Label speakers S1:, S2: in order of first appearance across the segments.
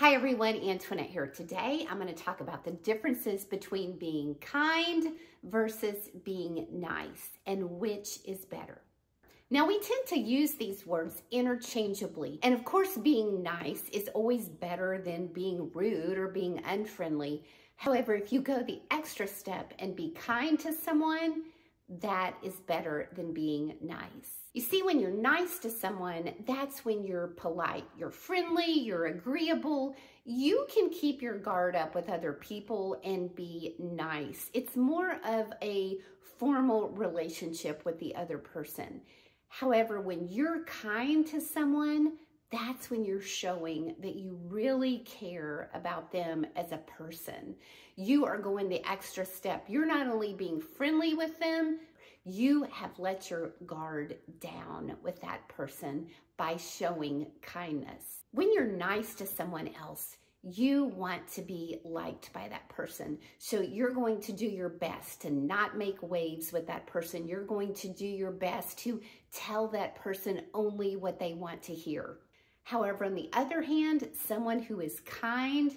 S1: Hi everyone, Antoinette here. Today I'm going to talk about the differences between being kind versus being nice and which is better. Now we tend to use these words interchangeably and of course being nice is always better than being rude or being unfriendly. However, if you go the extra step and be kind to someone, that is better than being nice. You see, when you're nice to someone, that's when you're polite. You're friendly, you're agreeable. You can keep your guard up with other people and be nice. It's more of a formal relationship with the other person. However, when you're kind to someone, that's when you're showing that you really care about them as a person. You are going the extra step. You're not only being friendly with them, you have let your guard down with that person by showing kindness. When you're nice to someone else, you want to be liked by that person. So you're going to do your best to not make waves with that person. You're going to do your best to tell that person only what they want to hear. However, on the other hand, someone who is kind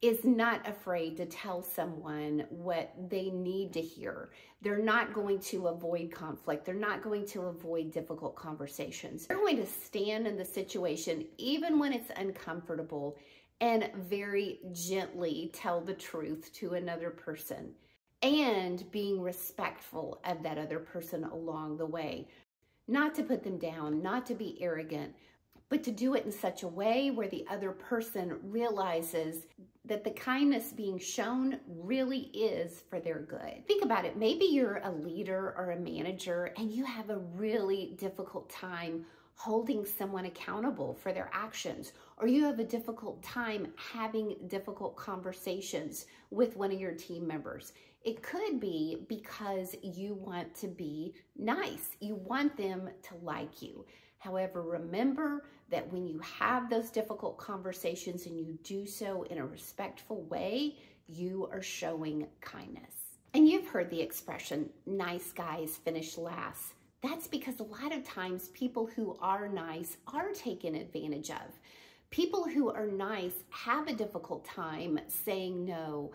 S1: is not afraid to tell someone what they need to hear. They're not going to avoid conflict. They're not going to avoid difficult conversations. They're going to stand in the situation even when it's uncomfortable and very gently tell the truth to another person and being respectful of that other person along the way. Not to put them down, not to be arrogant, but to do it in such a way where the other person realizes that the kindness being shown really is for their good. Think about it. Maybe you're a leader or a manager and you have a really difficult time holding someone accountable for their actions, or you have a difficult time having difficult conversations with one of your team members. It could be because you want to be nice. You want them to like you. However, remember that when you have those difficult conversations and you do so in a respectful way, you are showing kindness. And you've heard the expression, nice guys finish last. That's because a lot of times people who are nice are taken advantage of. People who are nice have a difficult time saying no,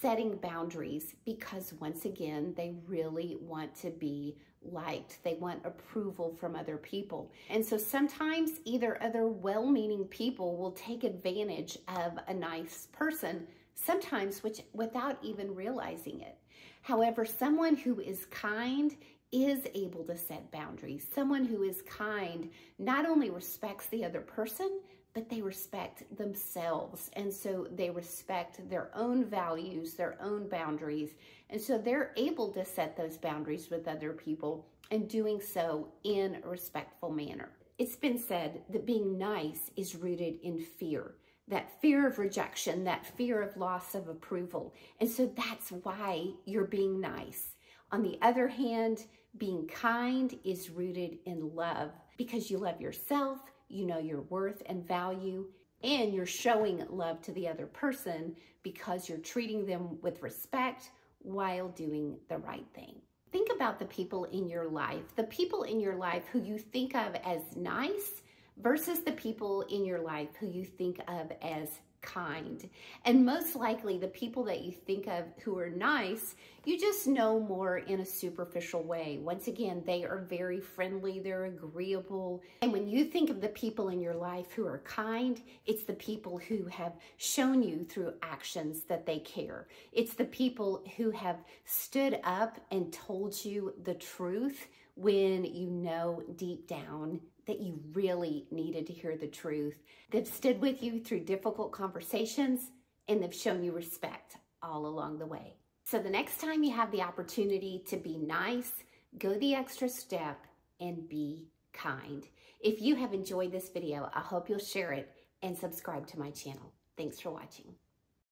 S1: setting boundaries because once again, they really want to be liked. They want approval from other people. And so sometimes either other well-meaning people will take advantage of a nice person, sometimes which without even realizing it. However, someone who is kind is able to set boundaries. Someone who is kind not only respects the other person, but they respect themselves. And so they respect their own values, their own boundaries. And so they're able to set those boundaries with other people and doing so in a respectful manner. It's been said that being nice is rooted in fear that fear of rejection, that fear of loss of approval. And so that's why you're being nice. On the other hand, being kind is rooted in love because you love yourself, you know your worth and value, and you're showing love to the other person because you're treating them with respect while doing the right thing. Think about the people in your life, the people in your life who you think of as nice versus the people in your life who you think of as kind. And most likely the people that you think of who are nice, you just know more in a superficial way. Once again, they are very friendly, they're agreeable. And when you think of the people in your life who are kind, it's the people who have shown you through actions that they care. It's the people who have stood up and told you the truth when you know deep down that you really needed to hear the truth. They've stood with you through difficult conversations and they've shown you respect all along the way. So the next time you have the opportunity to be nice, go the extra step and be kind. If you have enjoyed this video, I hope you'll share it and subscribe to my channel. Thanks for watching.